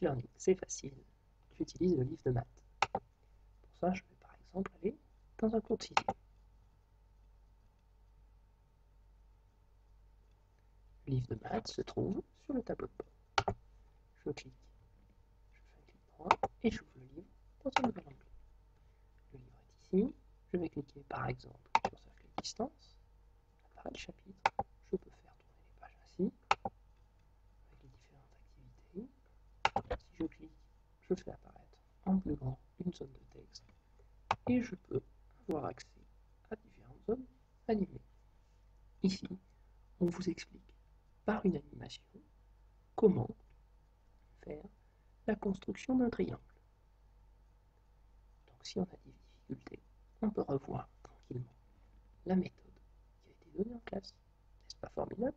Learning, c'est facile. J'utilise le livre de maths. Pour ça, je vais par exemple aller dans un cours de sixième. Le livre de maths se trouve sur le tableau de bord. Je clique, je fais un clic droit et j'ouvre le livre dans un nouvel onglet. Le livre est ici. Je vais cliquer par exemple sur clé distance. Apparaît le chapitre. Je peux faire tourner les pages ainsi avec les différentes activités. Si je clique, je fais apparaître en plus grand une zone de texte et je peux avoir accès à différentes zones animées. Ici, on vous explique par une animation comment faire la construction d'un triangle. Donc si on a des difficultés, on peut revoir tranquillement la méthode qui a été donnée en classe. N'est-ce pas formidable?